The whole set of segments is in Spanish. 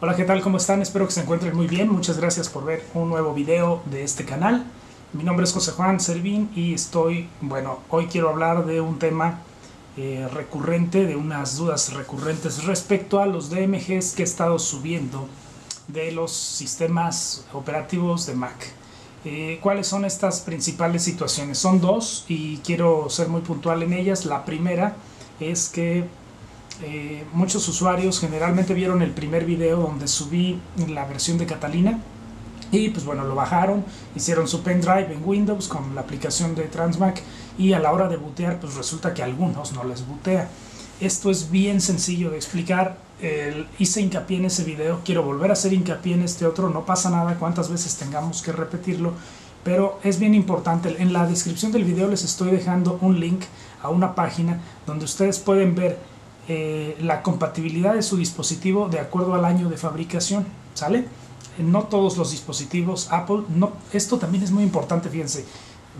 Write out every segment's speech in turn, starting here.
Hola, ¿qué tal? ¿Cómo están? Espero que se encuentren muy bien. Muchas gracias por ver un nuevo video de este canal. Mi nombre es José Juan Servín y estoy, bueno, hoy quiero hablar de un tema eh, recurrente, de unas dudas recurrentes respecto a los DMGs que he estado subiendo de los sistemas operativos de Mac. Eh, ¿Cuáles son estas principales situaciones? Son dos y quiero ser muy puntual en ellas. La primera es que eh, muchos usuarios generalmente vieron el primer video donde subí la versión de Catalina y pues bueno, lo bajaron, hicieron su pendrive en Windows con la aplicación de Transmac y a la hora de bootear pues resulta que a algunos no les bootea. Esto es bien sencillo de explicar, hice hincapié en ese video, quiero volver a hacer hincapié en este otro, no pasa nada cuántas veces tengamos que repetirlo, pero es bien importante, en la descripción del video les estoy dejando un link a una página donde ustedes pueden ver eh, la compatibilidad de su dispositivo de acuerdo al año de fabricación, ¿sale? No todos los dispositivos Apple, no, esto también es muy importante, fíjense,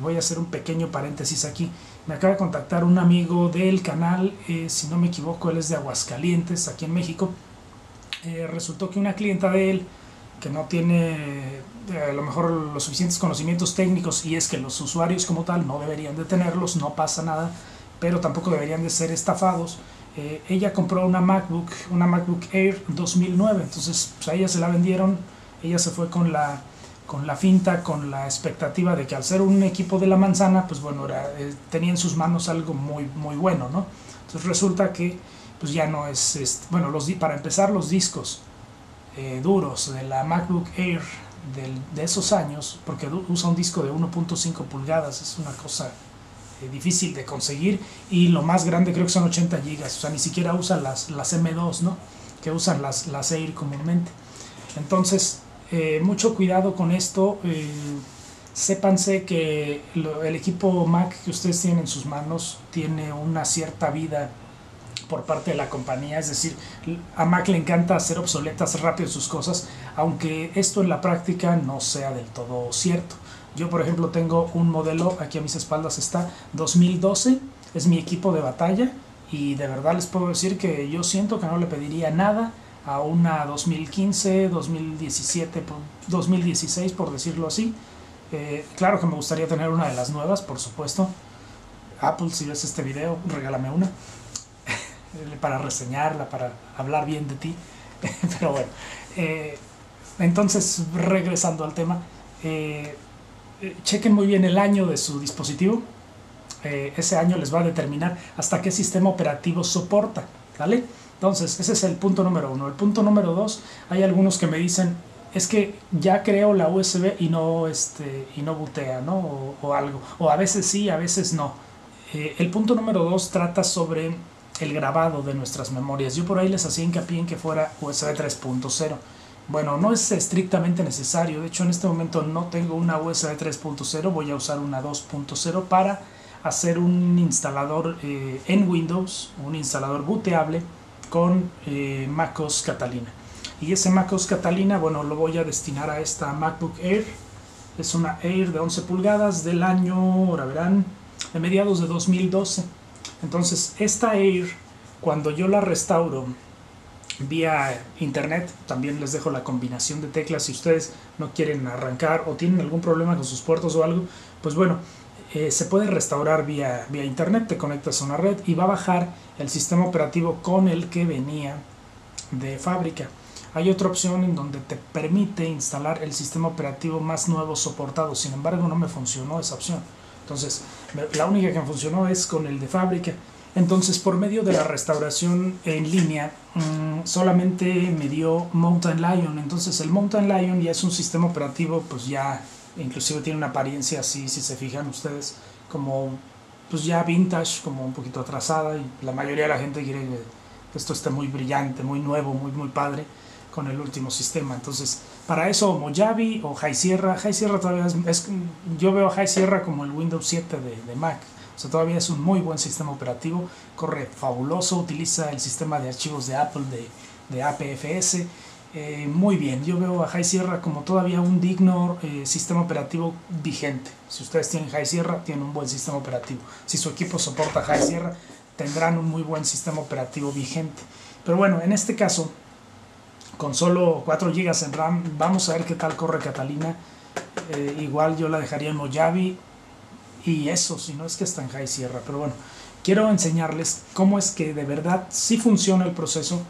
voy a hacer un pequeño paréntesis aquí. Me acaba de contactar un amigo del canal, eh, si no me equivoco, él es de Aguascalientes, aquí en México. Eh, resultó que una clienta de él, que no tiene a lo mejor los suficientes conocimientos técnicos, y es que los usuarios como tal no deberían de tenerlos, no pasa nada, pero tampoco deberían de ser estafados eh, ella compró una MacBook, una MacBook Air 2009, entonces pues, a ella se la vendieron, ella se fue con la, con la finta, con la expectativa de que al ser un equipo de la manzana, pues bueno, era, eh, tenía en sus manos algo muy, muy bueno, ¿no? Entonces resulta que pues ya no es, bueno, los, para empezar los discos eh, duros de la MacBook Air de esos años, porque usa un disco de 1.5 pulgadas, es una cosa difícil de conseguir y lo más grande creo que son 80 gigas, o sea, ni siquiera usa las, las M2, ¿no? Que usan las, las Air comúnmente. Entonces, eh, mucho cuidado con esto. Eh, sépanse que el equipo Mac que ustedes tienen en sus manos tiene una cierta vida por parte de la compañía, es decir, a Mac le encanta hacer obsoletas rápido sus cosas, aunque esto en la práctica no sea del todo cierto. Yo, por ejemplo, tengo un modelo, aquí a mis espaldas está, 2012, es mi equipo de batalla y de verdad les puedo decir que yo siento que no le pediría nada a una 2015, 2017, 2016, por decirlo así. Eh, claro que me gustaría tener una de las nuevas, por supuesto. Apple, si ves este video, regálame una para reseñarla, para hablar bien de ti. Pero bueno, eh, entonces regresando al tema, eh, chequen muy bien el año de su dispositivo. Eh, ese año les va a determinar hasta qué sistema operativo soporta. ¿Vale? Entonces, ese es el punto número uno. El punto número dos, hay algunos que me dicen, es que ya creo la USB y no, este, y no butea, ¿no? O, algo. O a veces sí, a veces no. Eh, el punto número dos trata sobre el grabado de nuestras memorias. Yo por ahí les hacía hincapié en que fuera USB 3.0. Bueno, no es estrictamente necesario, de hecho en este momento no tengo una USB 3.0, voy a usar una 2.0 para hacer un instalador eh, en Windows, un instalador booteable con eh, MacOS Catalina. Y ese MacOS Catalina, bueno, lo voy a destinar a esta MacBook Air. Es una Air de 11 pulgadas del año, ahora verán, de mediados de 2012. Entonces, esta Air, cuando yo la restauro vía internet. También les dejo la combinación de teclas si ustedes no quieren arrancar o tienen algún problema con sus puertos o algo. Pues bueno, eh, se puede restaurar vía, vía internet, te conectas a una red y va a bajar el sistema operativo con el que venía de fábrica. Hay otra opción en donde te permite instalar el sistema operativo más nuevo soportado, sin embargo no me funcionó esa opción. Entonces, la única que funcionó es con el de fábrica entonces, por medio de la restauración en línea, mm, solamente me dio Mountain Lion. Entonces, el Mountain Lion ya es un sistema operativo, pues ya, inclusive tiene una apariencia así, si se fijan ustedes, como, pues ya vintage, como un poquito atrasada. Y la mayoría de la gente quiere que esto esté muy brillante, muy nuevo, muy, muy padre con el último sistema. Entonces, para eso Mojave o High Sierra, High Sierra todavía es, yo veo High Sierra como el Windows 7 de, de Mac o sea, todavía es un muy buen sistema operativo, corre fabuloso, utiliza el sistema de archivos de Apple de, APFS. Eh, muy bien, yo veo a High Sierra como todavía un digno eh, sistema operativo vigente. Si ustedes tienen High Sierra, tienen un buen sistema operativo. Si su equipo soporta High Sierra, tendrán un muy buen sistema operativo vigente. Pero bueno, en este caso, con solo 4 GB en RAM. Vamos a ver qué tal corre Catalina. Eh, igual yo la dejaría en Mojave. Y eso, si no es que está en High Sierra. Pero bueno, quiero enseñarles cómo es que de verdad sí funciona el proceso.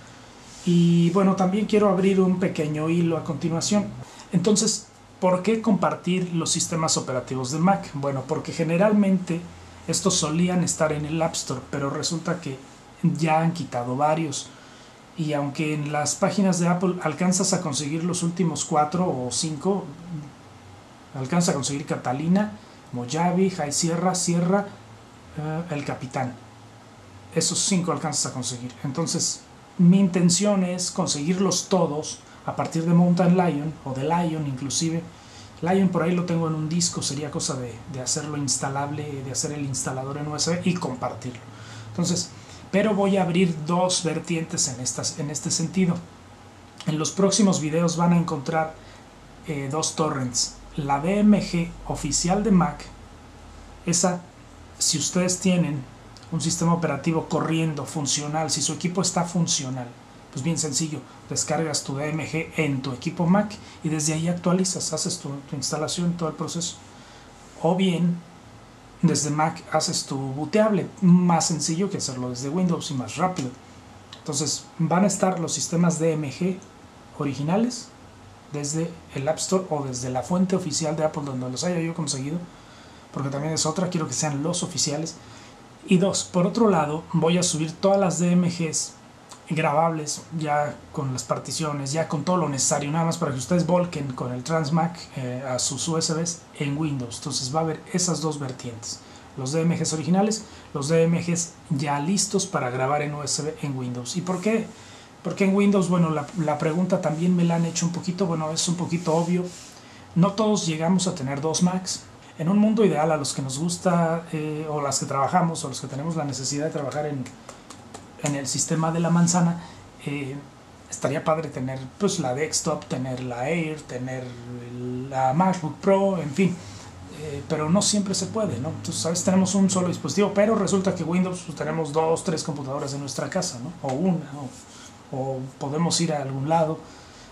Y bueno, también quiero abrir un pequeño hilo a continuación. Entonces, ¿por qué compartir los sistemas operativos de Mac? Bueno, porque generalmente estos solían estar en el App Store, pero resulta que ya han quitado varios. Y aunque en las páginas de Apple alcanzas a conseguir los últimos cuatro o cinco, alcanzas a conseguir Catalina, Mojave, High Sierra, Sierra, eh, El Capitán. Esos cinco alcanzas a conseguir. Entonces, mi intención es conseguirlos todos a partir de Mountain Lion o de Lion inclusive. Lion por ahí lo tengo en un disco, sería cosa de, de hacerlo instalable, de hacer el instalador en USB y compartirlo. Entonces, pero voy a abrir dos vertientes en, estas, en este sentido. En los próximos videos van a encontrar eh, dos torrents. La DMG oficial de Mac, esa, si ustedes tienen un sistema operativo corriendo, funcional, si su equipo está funcional, pues bien sencillo, descargas tu DMG en tu equipo Mac y desde ahí actualizas, haces tu, tu instalación, todo el proceso. O bien desde Mac haces tu booteable, más sencillo que hacerlo desde Windows y más rápido. Entonces van a estar los sistemas DMG originales desde el App Store o desde la fuente oficial de Apple donde los haya yo conseguido, porque también es otra, quiero que sean los oficiales. Y dos, por otro lado, voy a subir todas las DMGs grabables, ya con las particiones, ya con todo lo necesario, nada más para que ustedes volquen con el Transmac eh, a sus USBs en Windows. Entonces va a haber esas dos vertientes, los DMGs originales, los DMGs ya listos para grabar en USB en Windows. ¿Y por qué? Porque en Windows, bueno, la, pregunta también me la han hecho un poquito, bueno, es un poquito obvio. No todos llegamos a tener dos Macs. En un mundo ideal a los que nos gusta, eh, o las que trabajamos, o los que tenemos la necesidad de trabajar en en el sistema de la manzana, eh, estaría padre tener pues la desktop, tener la Air, tener la MacBook Pro, en fin. Eh, pero no siempre se puede, ¿no? Entonces, ¿sabes? Tenemos un solo dispositivo, pero resulta que Windows pues, tenemos dos, tres computadoras en nuestra casa, ¿no? O una, o, o, podemos ir a algún lado,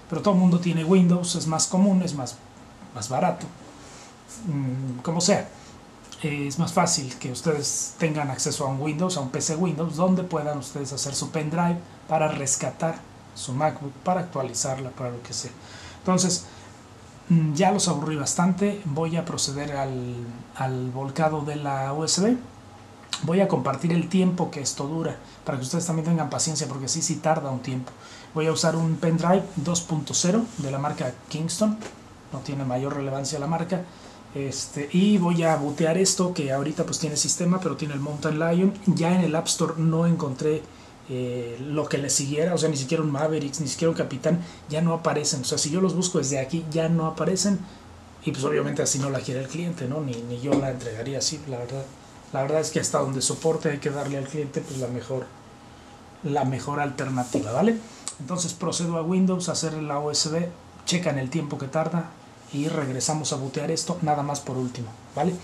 pero todo el mundo tiene Windows, es más común, es más, más barato, mm, como sea es más fácil que ustedes tengan acceso a un Windows, a un PC Windows, donde puedan ustedes hacer su pendrive para rescatar su MacBook, para actualizarla, para lo que sea. Entonces, mm, ya los aburrí bastante, voy a proceder al, al volcado de la USB. Voy a compartir el tiempo que esto dura, para que ustedes también tengan paciencia, porque sí, sí tarda un tiempo. Voy a usar un pendrive 2.0 de la marca Kingston, no tiene mayor relevancia la marca este, y voy a bootear esto que ahorita pues tiene sistema, pero tiene el Mountain Lion. Ya en el App Store no encontré eh, lo que le siguiera, o sea, ni siquiera un Mavericks, ni siquiera un Capitán, ya no aparecen. O sea, si yo los busco desde aquí, ya no aparecen. Y pues obviamente así no la quiere el cliente, ¿no? Ni, ni yo la entregaría así, la verdad. La verdad es que hasta donde soporte hay que darle al cliente pues la mejor, la mejor alternativa, ¿vale? Entonces procedo a Windows a hacer la USB, checan el tiempo que tarda, y regresamos a butear esto nada más por último, ¿vale?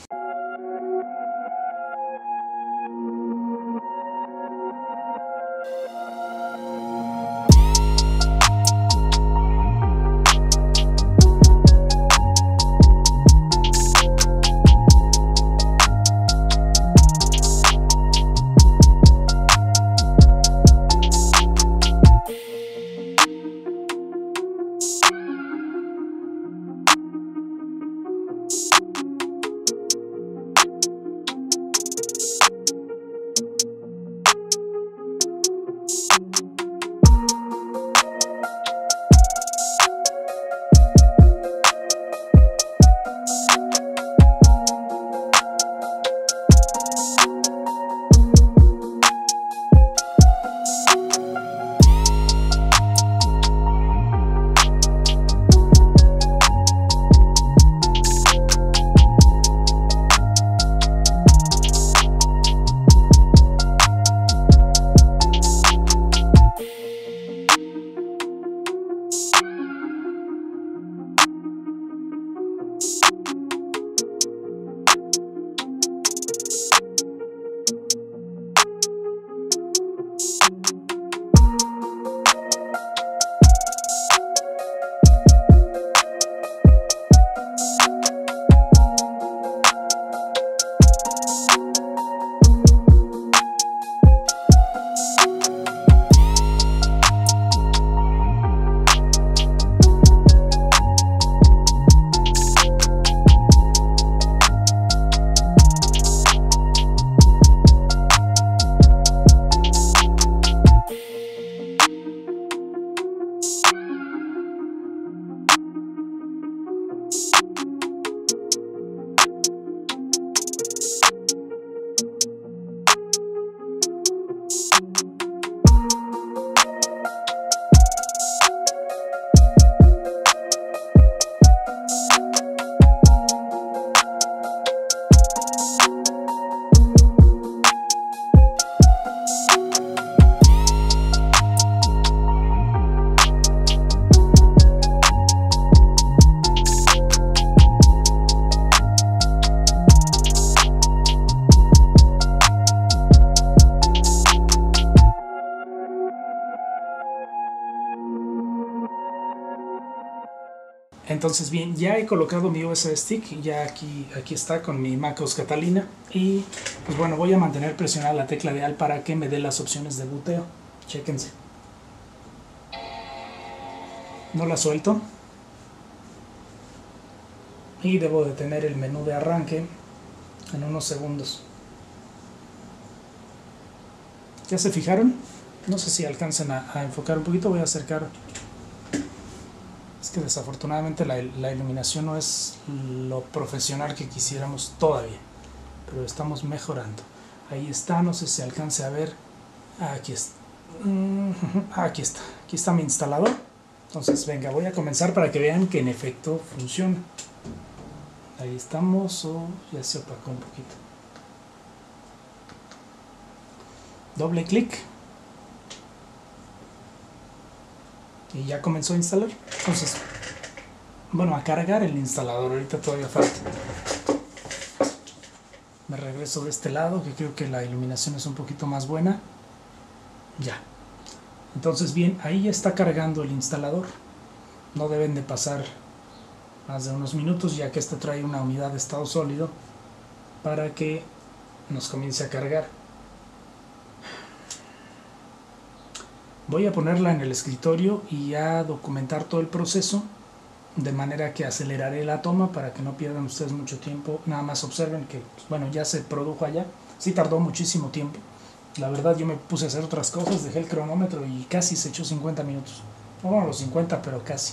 Entonces bien, ya he colocado mi USB stick, ya aquí, aquí está con mi MacOS Catalina y pues bueno, voy a mantener presionada la tecla de AL para que me dé las opciones de buteo. Chéquense. No la suelto. Y debo de tener el menú de arranque en unos segundos. ¿Ya se fijaron? No sé si alcancen a, a enfocar un poquito, voy a acercar es que desafortunadamente la, iluminación no es lo profesional que quisiéramos todavía, pero estamos mejorando. Ahí está, no sé si alcance a ver. Aquí está. Mm, aquí está. Aquí está mi instalador. Entonces, venga, voy a comenzar para que vean que en efecto funciona. Ahí estamos. Oh, ya se opacó un poquito. Doble clic y ya comenzó a instalar. Entonces, bueno, a cargar el instalador, ahorita todavía falta. Me regreso de este lado, que creo que la iluminación es un poquito más buena. Ya. Entonces, bien, ahí ya está cargando el instalador. No deben de pasar más de unos minutos, ya que este trae una unidad de estado sólido para que nos comience a cargar. Voy a ponerla en el escritorio y a documentar todo el proceso de manera que aceleraré la toma para que no pierdan ustedes mucho tiempo. Nada más observen que, pues, bueno, ya se produjo allá. Sí tardó muchísimo tiempo. La verdad yo me puse a hacer otras cosas, dejé el cronómetro y casi se echó 50 minutos. No bueno, los 50, pero casi.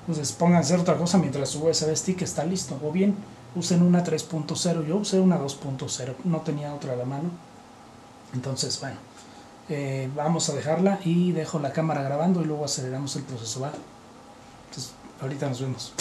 Entonces pongan a hacer otra cosa mientras su USB stick está listo. O bien usen una 3.0. Yo usé una 2.0. No tenía otra a la mano. Entonces, bueno eh, vamos a dejarla y dejo la cámara grabando y luego aceleramos el proceso, ¿va? Entonces, ahorita nos vemos.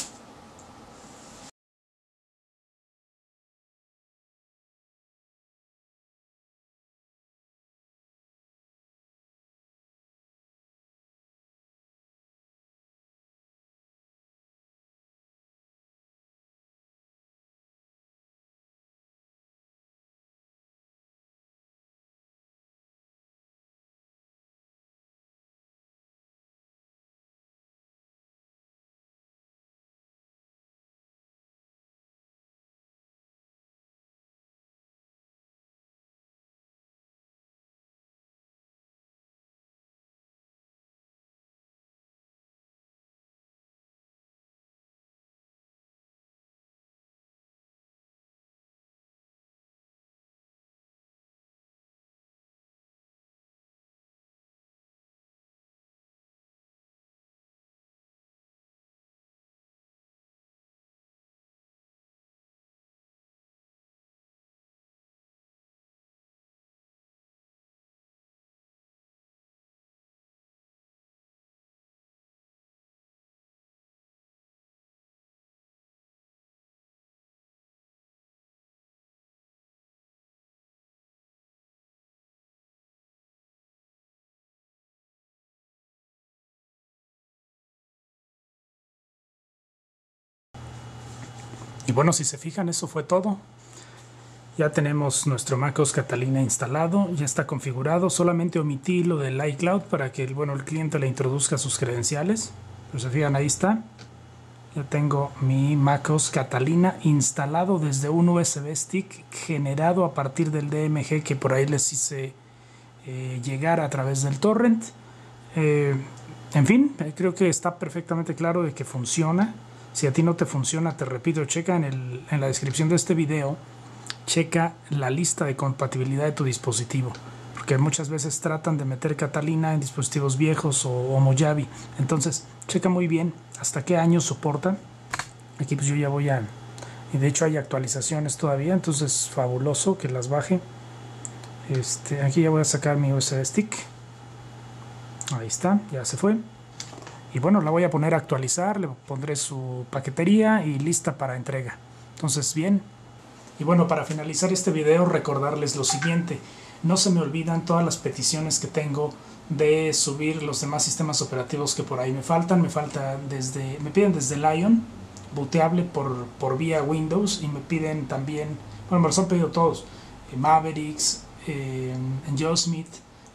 Y bueno, si se fijan, eso fue todo. Ya tenemos nuestro MacOS Catalina instalado, ya está configurado. Solamente omití lo del iCloud para que bueno, el cliente le introduzca sus credenciales. Pero se fijan, ahí está. Ya tengo mi MacOS Catalina instalado desde un USB stick generado a partir del DMG que por ahí les hice eh, llegar a través del torrent. Eh, en fin, eh, creo que está perfectamente claro de que funciona. Si a ti no te funciona, te repito, checa en, el, en la descripción de este video, checa la lista de compatibilidad de tu dispositivo. Porque muchas veces tratan de meter Catalina en dispositivos viejos o, o Mojave. Entonces, checa muy bien hasta qué años soportan. Aquí pues yo ya voy a... Y de hecho hay actualizaciones todavía, entonces fabuloso que las baje. Este, aquí ya voy a sacar mi USB stick. Ahí está, ya se fue y bueno, la voy a poner a actualizar, le pondré su paquetería y lista para entrega. Entonces, bien. Y bueno, para finalizar este video, recordarles lo siguiente. No se me olvidan todas las peticiones que tengo de subir los demás sistemas operativos que por ahí me faltan. Me falta desde, me piden desde Lion, booteable por, por vía Windows, y me piden también, bueno, me los han pedido todos, eh, Mavericks, eh, en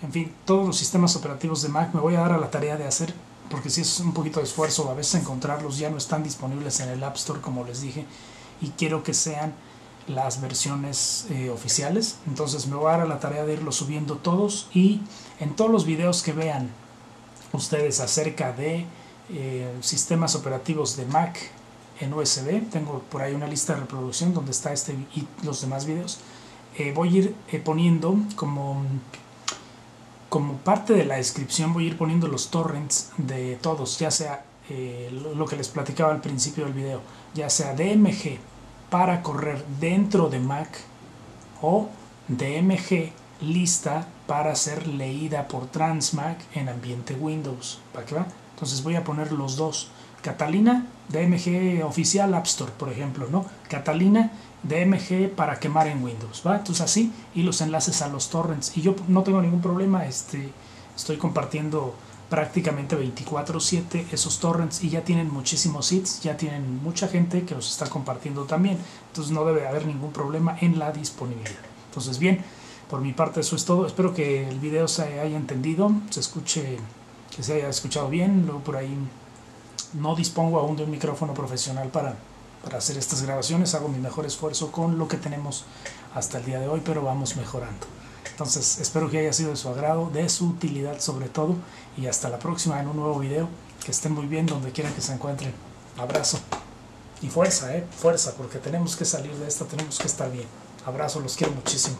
en fin, todos los sistemas operativos de Mac. Me voy a dar a la tarea de hacer porque si es un poquito de esfuerzo a veces encontrarlos, ya no están disponibles en el App Store como les dije y quiero que sean las versiones eh, oficiales. Entonces me voy a dar a la tarea de irlos subiendo todos y en todos los videos que vean ustedes acerca de eh, sistemas operativos de Mac en USB, tengo por ahí una lista de reproducción donde está este y los demás videos. Eh, voy a ir poniendo como como parte de la descripción voy a ir poniendo los torrents de todos, ya sea lo que les platicaba al principio del video, ya sea DMG para correr dentro de Mac o DMG lista para ser leída por Transmac en ambiente Windows. ¿Para qué va? Entonces voy a poner los dos. Catalina DMG oficial App Store, por ejemplo, ¿no? Catalina DMG para quemar en Windows, ¿va? Entonces así y los enlaces a los torrents. Y yo no tengo ningún problema, este, estoy compartiendo prácticamente 24/7 esos torrents y ya tienen muchísimos hits, ya tienen mucha gente que los está compartiendo también. Entonces no debe haber ningún problema en la disponibilidad. Entonces bien, por mi parte eso es todo. Espero que el video se haya entendido, se escuche, que se haya escuchado bien. Luego por ahí no dispongo aún de un micrófono profesional para, para hacer estas grabaciones. Hago mi mejor esfuerzo con lo que tenemos hasta el día de hoy, pero vamos mejorando. Entonces espero que haya sido de su agrado, de su utilidad sobre todo. Y hasta la próxima en un nuevo video. Que estén muy bien donde quiera que se encuentren. Abrazo. Y fuerza, eh, fuerza, porque tenemos que salir de esta, tenemos que estar bien. Abrazo, los quiero muchísimo.